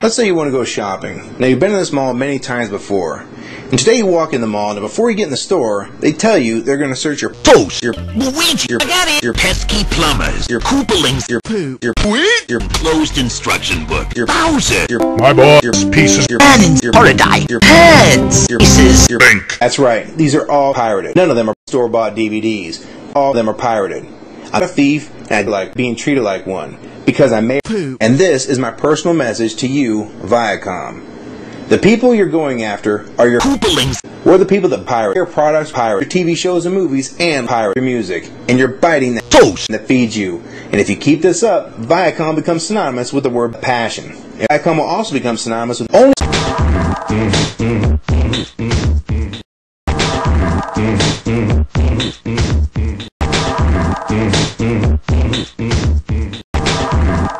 Let's say you want to go shopping. Now you've been in this mall many times before. And today you walk in the mall, and before you get in the store, they tell you they're going to search your Toast, your Luigi, your- I got it. your- pesky plumbers, your- Koopalings, your poo, your Wait? your closed instruction book, your- Bowser, your My boss your pieces your Cannons, your Paradise, your Heads, your Pieces, your Bink. That's right. These are all pirated. None of them are store-bought DVDs. All of them are pirated. I'm a thief, and I like being treated like one because I made. Poo. And this is my personal message to you, Viacom. The people you're going after are your Koopalings, we're the people that pirate your products, pirate your TV shows and movies, and pirate your music. And you're biting the Toast, that feeds you. And if you keep this up, Viacom becomes synonymous with the word passion. And Viacom will also become synonymous with only